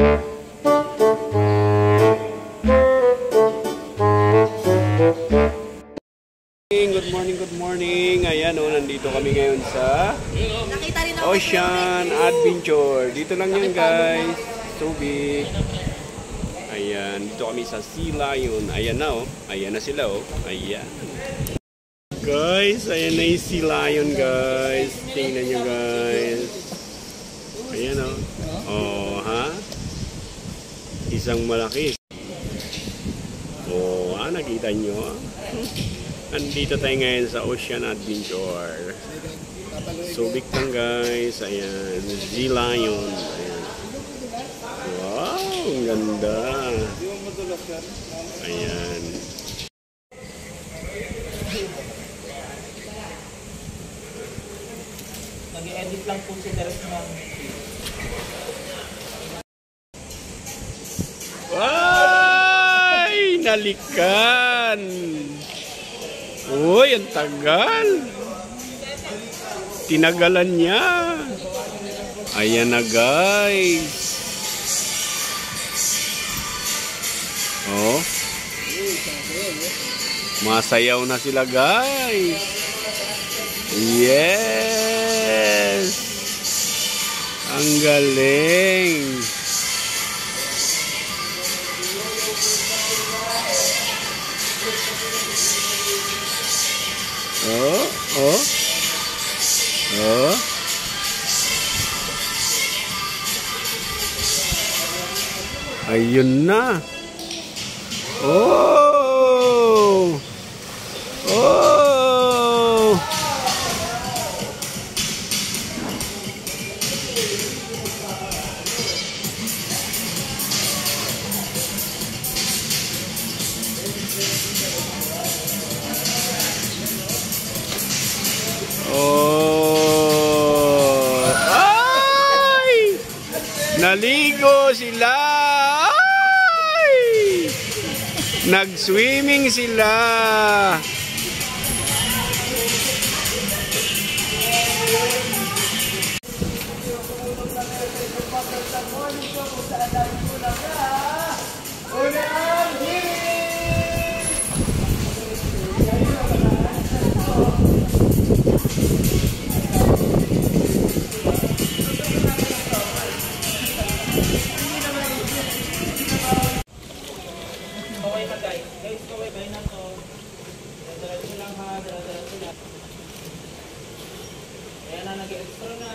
Good morning, good morning. Ayan o, nandito kami ngayon sa Ocean Adventure. Dito lang yan guys. Tubig. Ayan, dito kami sa Sea Lion. Ayan na oh. Ayan na sila oh. Ayan. Guys, ayan na yung Sea Lion guys. Tingnan nyo guys. Ayan oh. Oh, ha? Isang malaki. Oh, ha? Nakita nyo ah. Andito tayo ngayon sa Ocean Adventure. Subic lang guys. Ayan. Sea Lion. Wow, ang ganda. Ayan. Nag-edit lang po si Derek ng Ay! Nalikan! Uy, ang tagal! Tinagalan niya. Ayan na guys. Oh. Masayaw na sila guys. Yes! Ang galing! Oh, oh. Oh. Ayun na. Oh! Oh! Oh! Ay! Naligo sila! Ay! Nag-swimming sila! Okay Dala-dala lang ha. Dala-dala lang. Kaya na nag-extra na.